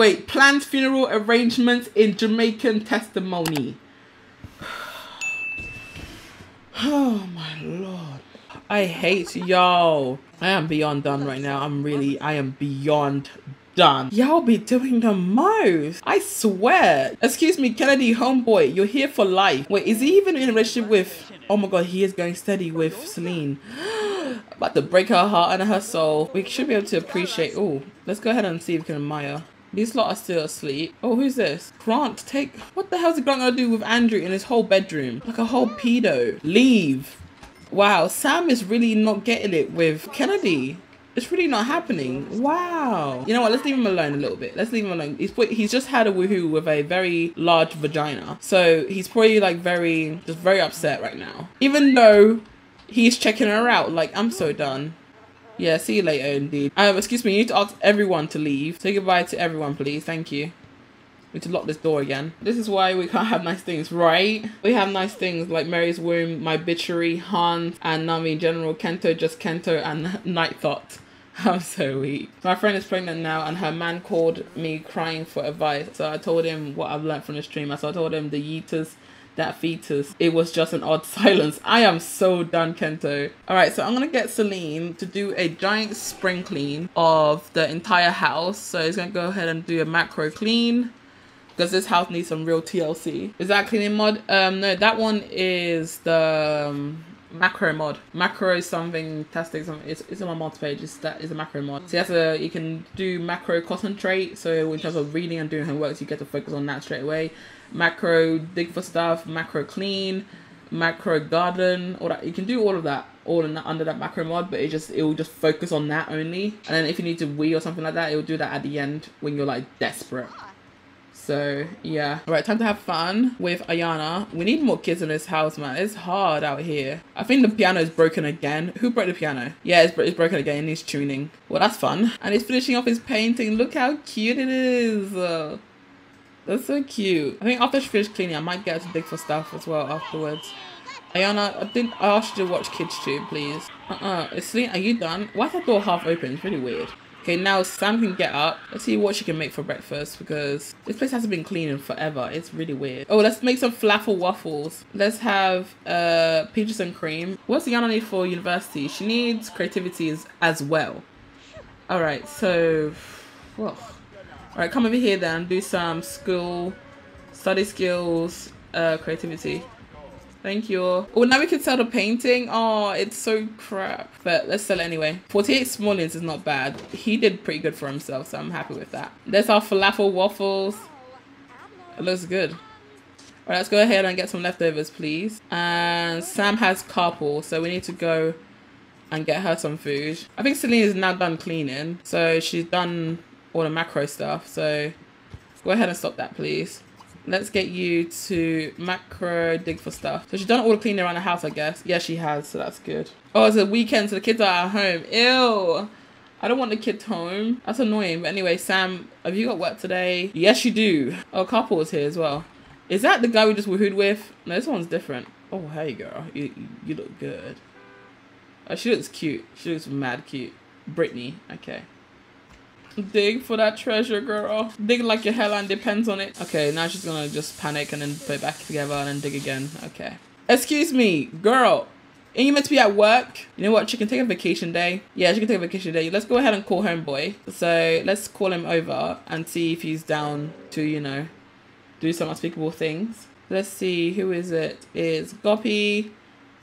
Wait, planned funeral arrangements in Jamaican testimony. Oh my lord. I hate y'all. I am beyond done right now. I'm really, I am beyond done. Y'all be doing the most. I swear. Excuse me, Kennedy, homeboy, you're here for life. Wait, is he even in a relationship with, oh my god, he is going steady with Celine. About to break her heart and her soul. We should be able to appreciate, oh, let's go ahead and see if we can admire. These lot are still asleep. Oh, who's this? Grant, take... What the hell's Grant gonna do with Andrew in his whole bedroom? Like a whole pedo. Leave. Wow, Sam is really not getting it with Kennedy. It's really not happening. Wow. You know what? Let's leave him alone a little bit. Let's leave him alone. He's he's just had a woohoo with a very large vagina. So he's probably like very, just very upset right now. Even though he's checking her out. Like, I'm so done. Yeah, see you later indeed. Um, excuse me, you need to ask everyone to leave. Say goodbye to everyone, please. Thank you. We need to lock this door again. This is why we can't have nice things, right? We have nice things like Mary's Womb, My Bitchery, Hans, and Nami in General, Kento, Just Kento, and Night Thought. I'm so weak. My friend is pregnant now and her man called me crying for advice. So I told him what I've learned from the stream. So I told him the yeeters that fetus. It was just an odd silence. I am so done, Kento. All right, so I'm gonna get Celine to do a giant spring clean of the entire house. So he's gonna go ahead and do a macro clean because this house needs some real TLC. Is that cleaning mod? Um, no, that one is the um, macro mod. Macro something testing something. It's, it's on my mods page. It's that is a macro mod. So that's a you can do macro concentrate. So in terms of reading and doing homework, you get to focus on that straight away. Macro dig for stuff. Macro clean. Macro garden. All that you can do all of that all in that, under that macro mod, but it just it will just focus on that only. And then if you need to wee or something like that, it will do that at the end when you're like desperate. So yeah. All right, time to have fun with Ayana. We need more kids in this house, man. It's hard out here. I think the piano is broken again. Who broke the piano? Yeah, it's, it's broken again. It needs tuning. Well, that's fun. And he's finishing off his painting. Look how cute it is. That's so cute. I think after she finishes cleaning, I might get her to dig for stuff as well afterwards. Ayana, I think I asked you to watch Kids Tube, please. Uh-uh. Are you done? Why is that door half open? It's really weird. Okay, now Sam can get up. Let's see what she can make for breakfast because this place hasn't been cleaning forever. It's really weird. Oh, let's make some falafel waffles. Let's have uh, peaches and cream. What's Yana need for university? She needs creativity as, well. All right, so, well, all right, come over here then. Do some school, study skills, uh, creativity. Thank you. Oh, now we can sell the painting. Oh, it's so crap. But let's sell it anyway. 48 simoleons is not bad. He did pretty good for himself, so I'm happy with that. There's our falafel waffles. It looks good. All right, let's go ahead and get some leftovers, please. And Sam has carpool, so we need to go and get her some food. I think Celine is now done cleaning, so she's done all the macro stuff. So go ahead and stop that, please. Let's get you to macro dig for stuff. So she's done all the cleaning around the house, I guess. Yeah, she has, so that's good. Oh, it's a weekend, so the kids are at home. Ew. I don't want the kids home. That's annoying. But anyway, Sam, have you got work today? Yes, you do. Oh, couple is here as well. Is that the guy we just woohooed with? No, this one's different. Oh, hey, girl. You, you look good. Oh, she looks cute. She looks mad cute. Brittany. Okay. Dig for that treasure, girl. Dig like your hairline depends on it. Okay, now she's gonna just panic and then put it back together and then dig again. Okay. Excuse me, girl. Ain't you meant to be at work? You know what? She can take a vacation day. Yeah, she can take a vacation day. Let's go ahead and call homeboy. So let's call him over and see if he's down to, you know, do some unspeakable things. Let's see. Who is it? It's Goopy.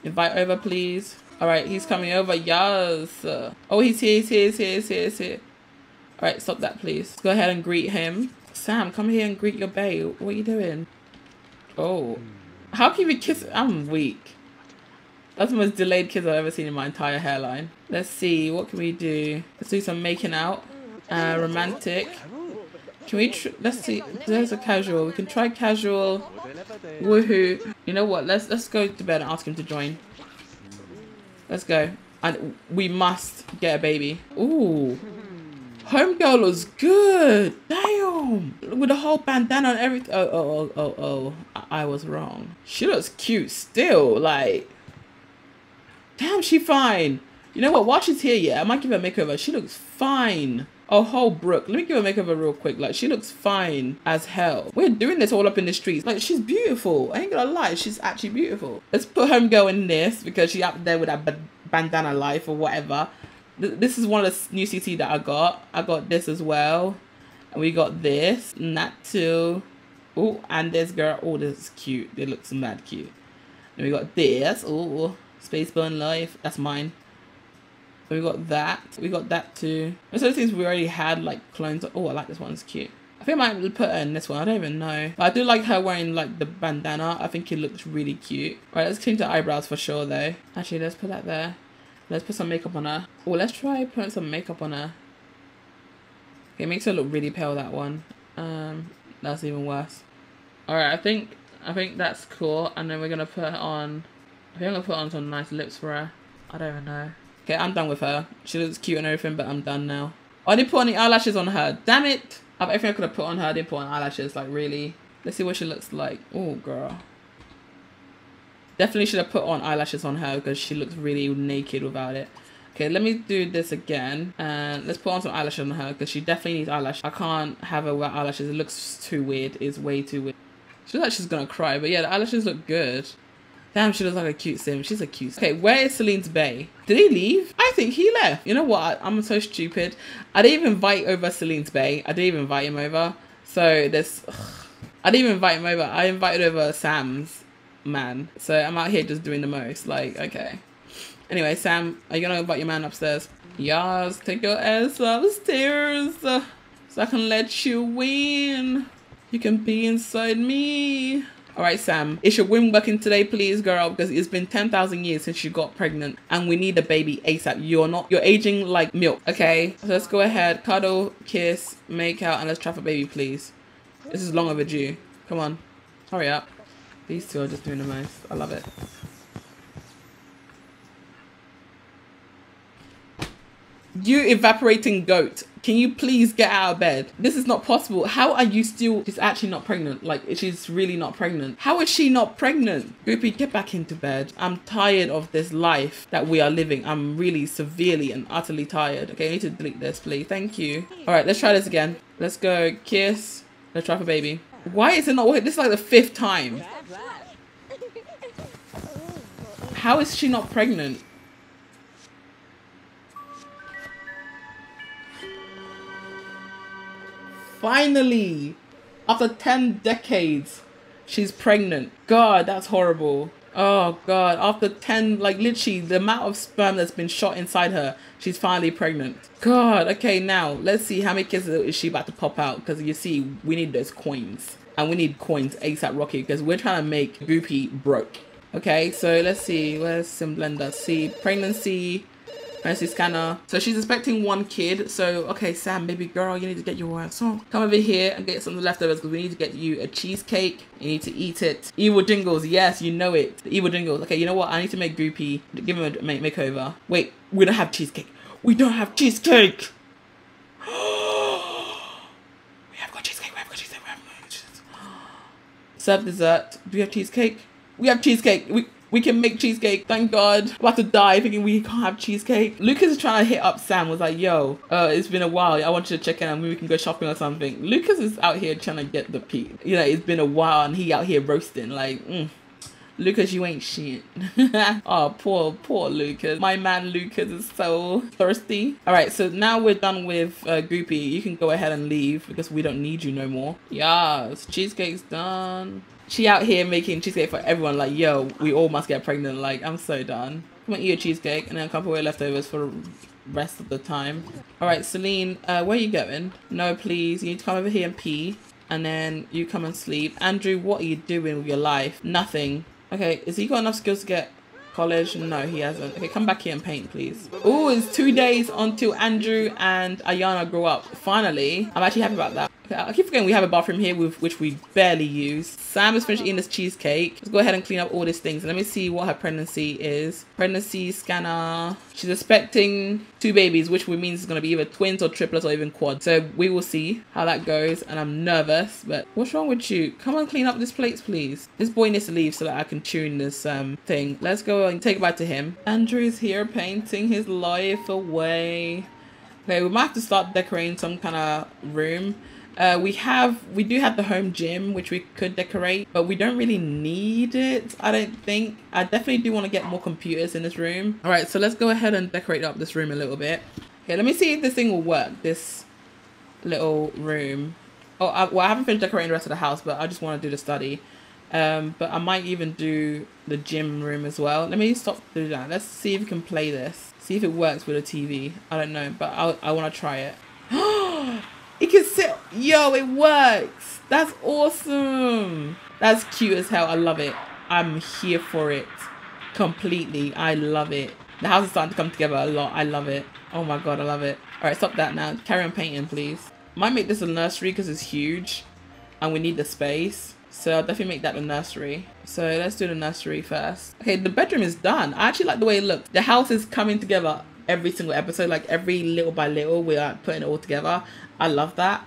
Invite over, please. All right, he's coming over. Yes. Oh, he's here. He's here. He's here. He's here. He's here. All right, stop that, please. Go ahead and greet him. Sam, come here and greet your bae. What are you doing? Oh. How can you kiss? I'm weak. That's the most delayed kiss I've ever seen in my entire hairline. Let's see. What can we do? Let's do some making out. Uh, romantic. Can we? let's see. There's a casual. We can try casual. Woohoo! You know what? Let's let's go to bed and ask him to join. Let's go. And we must get a baby. Ooh. Homegirl looks good. Damn. With the whole bandana and everything. Oh, oh, oh, oh, oh. I, I was wrong. She looks cute still. Like, damn, she fine. You know what? While she's here, yeah, I might give her a makeover. She looks fine. Oh, whole Brooke. Let me give her a makeover real quick. Like, she looks fine as hell. We're doing this all up in the streets. Like, she's beautiful. I ain't gonna lie. She's actually beautiful. Let's put Homegirl in this because she up there with that bandana life or whatever. This is one of the new CC that I got. I got this as well. And we got this. And that too. Oh, and this girl. Oh, this is cute. It looks mad cute. And we got this. Oh, Spaceburn Life. That's mine. So we got that. We got that too. Of the things we already had like clones. Oh, I like this one. It's cute. I think I might put her in this one. I don't even know. But I do like her wearing like the bandana. I think it looks really cute. Right, let's change the eyebrows for sure though. Actually, let's put that there. Let's put some makeup on her. Oh, let's try putting some makeup on her. It makes her look really pale, that one. Um, that's even worse. All right, I think I think that's cool. And then we're gonna put on. I think I'm gonna put on some nice lips for her. I don't even know. Okay, I'm done with her. She looks cute and everything, but I'm done now. Oh, I didn't put any eyelashes on her. Damn it! I've everything I could have put on her. I didn't put on eyelashes. Like, really? Let's see what she looks like. Oh, girl. Definitely should have put on eyelashes on her because she looks really naked without it. Okay, let me do this again. And let's put on some eyelashes on her because she definitely needs eyelashes. I can't have her wear eyelashes. It looks too weird. It's way too weird. She looks like she's to cry. But yeah, the eyelashes look good. Damn, she looks like a cute sim. She's a cute. Okay, where is Celine's bae? Did he leave? I think he left. You know what? I'm so stupid. I didn't even invite over Celine's bae. I didn't even invite him over. So this, I didn't even invite him over. I invited over Sam's man. So I'm out here just doing the most. Like, okay. Anyway, Sam, are you gonna invite your man upstairs? Yes, take your ass upstairs uh, so I can let you win. You can be inside me. All right, Sam, is your womb working today, please, girl? Because it's been 10,000 years since you got pregnant and we need a baby ASAP. You're not, you're aging like milk, okay? So let's go ahead, cuddle, kiss, make out, and let's trap a baby, please. This is long overdue. Come on, hurry up. These two are just doing the most. I love it. You evaporating goat. Can you please get out of bed? This is not possible. How are you still, she's actually not pregnant. Like she's really not pregnant. How is she not pregnant? Goopy, get back into bed. I'm tired of this life that we are living. I'm really severely and utterly tired. Okay, I need to delete this, please. Thank you. All right, let's try this again. Let's go kiss. Let's try for baby. Why is it not working? This is like the fifth time. How is she not pregnant? Finally, after 10 decades, she's pregnant. God, that's horrible. Oh God, after 10, like literally the amount of sperm that's been shot inside her, she's finally pregnant. God, okay, now let's see how many kids is she about to pop out because you see, we need those coins. And we need coins ASAP Rocky because we're trying to make Goopy broke. Okay, so let's see, where's Simblender? See, pregnancy, Pregnancy scanner. So she's expecting one kid. So, okay, Sam, baby girl, you need to get your ass on. Come over here and get some of the leftovers because we need to get you a cheesecake. You need to eat it. Evil Jingles, yes, you know it. The Evil Jingles. Okay, you know what? I need to make Goopy. Give him a make makeover. Wait, we don't have cheesecake. We don't have cheesecake. we have got cheesecake. We have got cheesecake. We have got cheesecake. Serve dessert. Do we have cheesecake? We have cheesecake. We we can make cheesecake. Thank God. I'm about to die thinking we can't have cheesecake. Lucas is trying to hit up Sam. Was like, yo, uh, it's been a while. I want you to check in and we can go shopping or something. Lucas is out here trying to get the peak. You know, it's been a while and he out here roasting. Like, mm. Lucas, you ain't shit. oh, poor, poor Lucas. My man Lucas is so thirsty. All right, so now we're done with uh, Goopy. You can go ahead and leave because we don't need you no more. Yes, cheesecake's done she out here making cheesecake for everyone. Like, yo, we all must get pregnant. Like, I'm so done. Come and eat a cheesecake and then a couple of leftovers for rest of the time. All right, Celine, uh, where are you going? No, please. You need to come over here and pee. And then you come and sleep. Andrew, what are you doing with your life? Nothing. Okay, is he got enough skills to get college? No, he hasn't. Okay, come back here and paint, please. Oh, it's two days until Andrew and Ayana grow up. Finally, I'm actually happy about that. I keep forgetting we have a bathroom here with which we barely use. Sam is finished eating this cheesecake. Let's go ahead and clean up all these things. Let me see what her pregnancy is. Pregnancy scanner. She's expecting two babies, which means it's going to be either twins or triplets or even quad. So we will see how that goes. And I'm nervous, but what's wrong with you? Come on, clean up this plates, please. This boy needs to leave so that I can tune this um thing. Let's go and take it back to him. Andrew's here painting his life away. Okay, we might have to start decorating some kind of room. Uh, we have, we do have the home gym, which we could decorate, but we don't really need it, I don't think. I definitely do want to get more computers in this room. All right, so let's go ahead and decorate up this room a little bit. Okay, let me see if this thing will work, this little room. Oh, I, well, I haven't finished decorating the rest of the house, but I just want to do the study. Um, but I might even do the gym room as well. Let me stop doing that. Let's see if we can play this. See if it works with a TV. I don't know, but I'll, I want to try it. it can sit. Yo, it works. That's awesome. That's cute as hell. I love it. I'm here for it. Completely. I love it. The house is starting to come together a lot. I love it. Oh my god, I love it. All right, stop that now. Carry on painting, please. Might make this a nursery because it's huge and we need the space. So I'll definitely make that the nursery. So let's do the nursery first. Okay, the bedroom is done. I actually like the way it looks. The house is coming together every single episode. Like every little by little, we are putting it all together. I love that.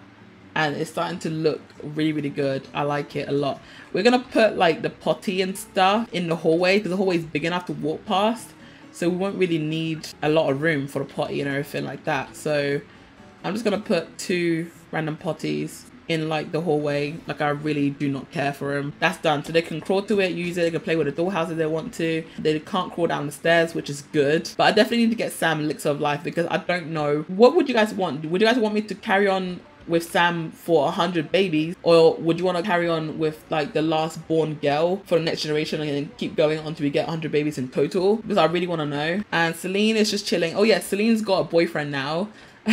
And it's starting to look really, really good. I like it a lot. We're going to put like the potty and stuff in the hallway because the hallway is big enough to walk past. So we won't really need a lot of room for the potty and everything like that. So I'm just going to put two random potties in like the hallway. Like I really do not care for them. That's done. So they can crawl to it, use it, they can play with the dollhouse if they want to. They can't crawl down the stairs, which is good. But I definitely need to get Sam Elixir of Life because I don't know. What would you guys want? Would you guys want me to carry on with Sam for a hundred babies, or would you want to carry on with like the last born girl for the next generation and keep going until we get hundred babies in total? Because I really want to know. And Celine is just chilling. Oh yeah, Celine's got a boyfriend now.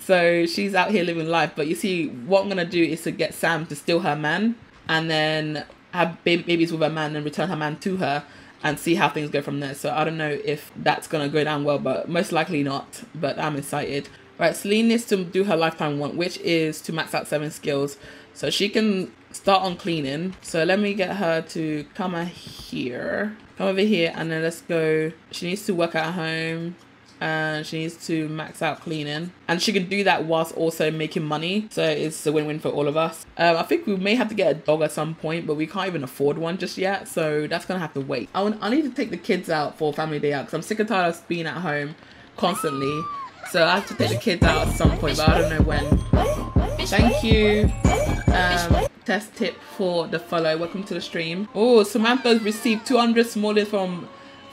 So she's out here living life. But you see, what I'm gonna do is to get Sam to steal her man, and then have babies with her man and return her man to her, and see how things go from there. So I don't know if that's gonna go down well, but most likely not. But I'm excited. Right, Celine needs to do her lifetime one, which is to max out seven skills. So she can start on cleaning. So let me get her to come here. Come over here and then let's go. She needs to work at home and she needs to max out cleaning. And she can do that whilst also making money so it's a win-win for all of us. Um, i think we may have to get a dog at some point but we can't even afford one just yet so that's gonna have to wait. I, I need to take the kids out for family day out because i'm sick and tired of being at home constantly. So i have to take the kids out at some point but i don't know when. Thank you. Um, test tip for the follow. Welcome to the stream. Oh samantha's received 200 simoleons from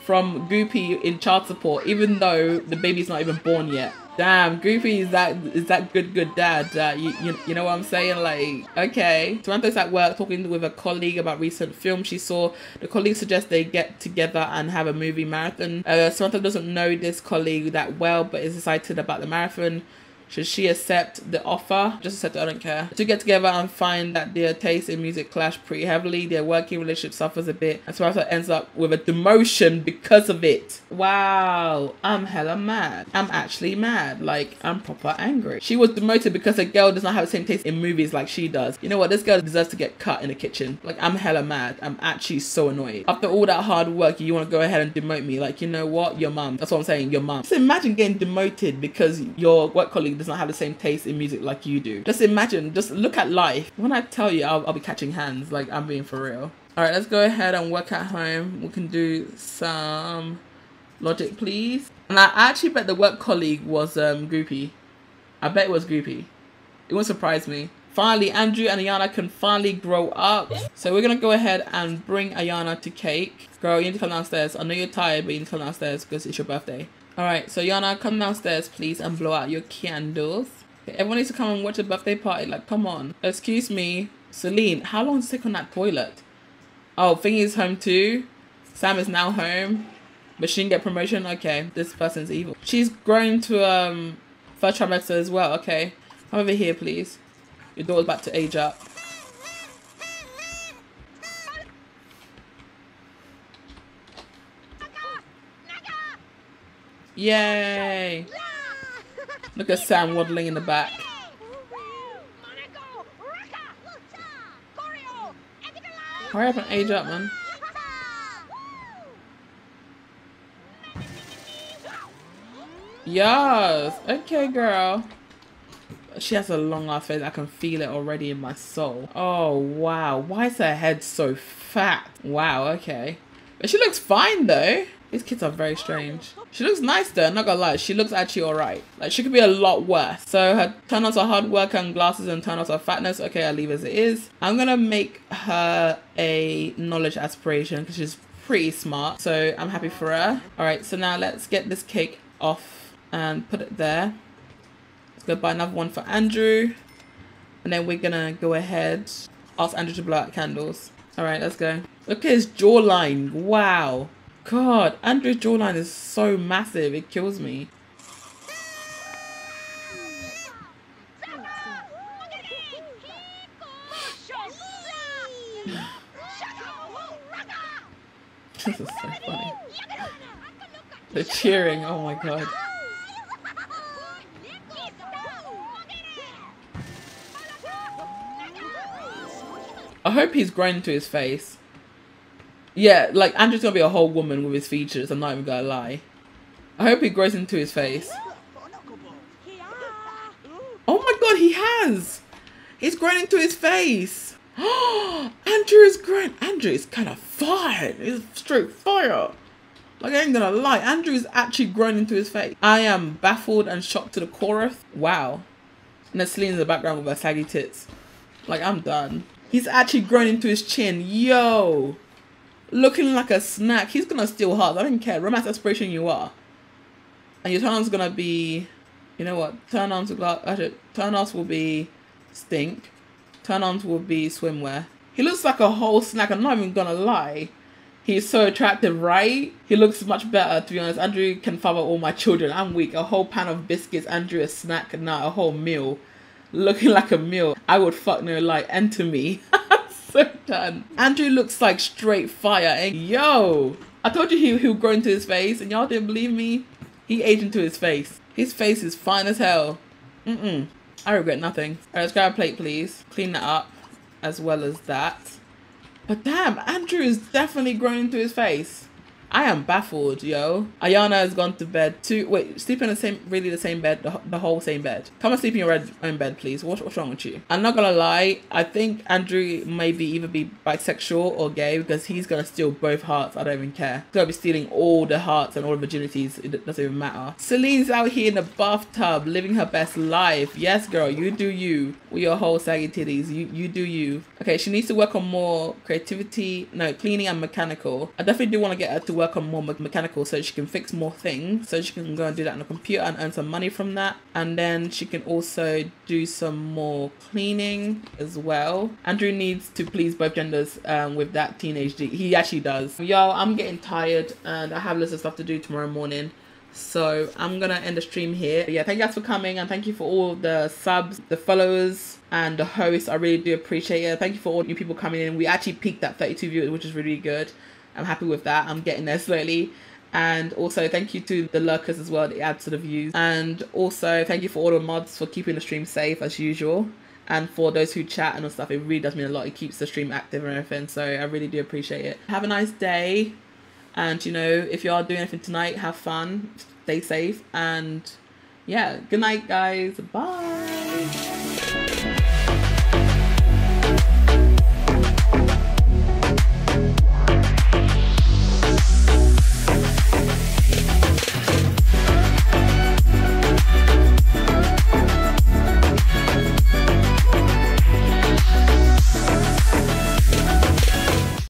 from Goopy in child support, even though the baby's not even born yet. Damn, Goofy is that is that good good dad. Uh, you, you you know what I'm saying? Like, okay. Samantha's at work talking with a colleague about recent film she saw. The colleague suggests they get together and have a movie marathon. Uh, Samantha doesn't know this colleague that well, but is excited about the marathon. Should she accept the offer? Just accept it, I don't care. To get together and find that their taste in music clash pretty heavily. Their working relationship suffers a bit. And Samantha ends up with a demotion because of it. Wow. I'm hella mad. I'm actually mad. Like, I'm proper angry. She was demoted because a girl does not have the same taste in movies like she does. You know what? This girl deserves to get cut in the kitchen. Like, I'm hella mad. I'm actually so annoyed. After all that hard work, you want to go ahead and demote me. Like, you know what? Your mum. That's what I'm saying. Your mum. Just imagine getting demoted because your work colleague does not have the same taste in music like you do. Just imagine, just look at life. When I tell you, I'll, I'll be catching hands. Like, I'm being for real. All right, let's go ahead and work at home. We can do some logic, please. And I actually bet the work colleague was um, Groupie. I bet it was Groupie. It won't surprise me. Finally, Andrew and Ayana can finally grow up. So we're to go ahead and bring Ayana to cake. Girl, you need to come downstairs. I know you're tired, but you need to come downstairs because it's your birthday. Alright, so Yana, come downstairs, please, and blow out your candles. Everyone needs to come and watch a birthday party. Like, come on. Excuse me. Celine, how long is sick on that toilet? Oh, Thingy's home too. Sam is now home. But she didn't get promotion? Okay, this person's evil. She's grown to um first trimester as well. Okay, come over here, please. Your daughter's about to age up. Yay! Look at Sam waddling in the back. Hurry up and age up, man. Yes! Okay, girl. She has a long ass face. I can feel it already in my soul. Oh, wow. Why is her head so fat? Wow, okay. But she looks fine, though. These kids are very strange. She looks nice though, not gonna lie. She looks actually alright. Like she could be a lot worse. So her turn ons are hard work and glasses and turn ons are fatness. Okay, I'll leave as it is. I'm gonna make her a knowledge aspiration because she's pretty smart. So I'm happy for her. Alright, so now let's get this cake off and put it there. Let's go buy another one for Andrew. And then we're gonna go ahead, ask Andrew to blow out candles. Alright, let's go. Look at his jawline. Wow. God, Andrew's jawline is so massive. It kills me. this is so funny. The cheering, oh my god. I hope he's grown to his face. Yeah, like Andrew's gonna be a whole woman with his features. I'm not even gonna lie. I hope he grows into his face. Oh my god, he has! He's grown into his face. Andrew is grown. Andrew is kind of fire. He's straight fire. Like I ain't gonna lie, Andrew is actually grown into his face. I am baffled and shocked to the core. Wow. And then in the background with her saggy tits. Like I'm done. He's actually grown into his chin. Yo looking like a snack. He's gonna steal hearts. I don't care. Romance aspiration you are. And your turn on's gonna be you know what? Turn ons will actually turn offs will be stink. Turn ons will be swimwear. He looks like a whole snack, I'm not even gonna lie. He's so attractive, right? He looks much better, to be honest. Andrew can father all my children. I'm weak. A whole pan of biscuits, Andrew a snack, now a whole meal. Looking like a meal. I would fuck no lie. Enter me. so done. Andrew looks like straight fire. And yo, I told you he, he'll grow into his face and y'all didn't believe me. He aged into his face. His face is fine as hell. Mm-mm. I regret nothing. Alright, let's grab a plate, please. Clean that up as well as that. But damn, Andrew is definitely grown into his face. I am baffled, yo. Ayana has gone to bed too. Wait, sleep in the same, really the same bed, the, the whole same bed. Come and sleep in your own bed, please. What, what's wrong with you? I'm not gonna lie. I think Andrew may be either be bisexual or gay because he's gonna steal both hearts. I don't even care. He's gonna be stealing all the hearts and all the virginities. It doesn't even matter. Celine's out here in the bathtub living her best life. Yes, girl, you do you. With your whole saggy titties. You, you do you. Okay, she needs to work on more creativity. No, cleaning and mechanical. I definitely do want to get her to work on more me mechanical so she can fix more things. So she can go and do that on the computer and earn some money from that. And then she can also do some more cleaning as well. Andrew needs to please both genders um, with that teenage D. he actually does. Yo i'm getting tired and i have lots of stuff to do tomorrow morning. So i'm gonna end the stream here. Yeah thank you guys for coming and thank you for all the subs the followers and the hosts. I really do appreciate it. Thank you for all new people coming in. We actually peaked at 32 viewers which is really good I'm happy with that. I'm getting there slowly. And also thank you to the lurkers as well, the adds to the views. And also thank you for all the mods for keeping the stream safe as usual. And for those who chat and all stuff, it really does mean a lot. It keeps the stream active and everything. So I really do appreciate it. Have a nice day. And you know, if you are doing anything tonight, have fun, stay safe, and yeah, good night, guys. Bye.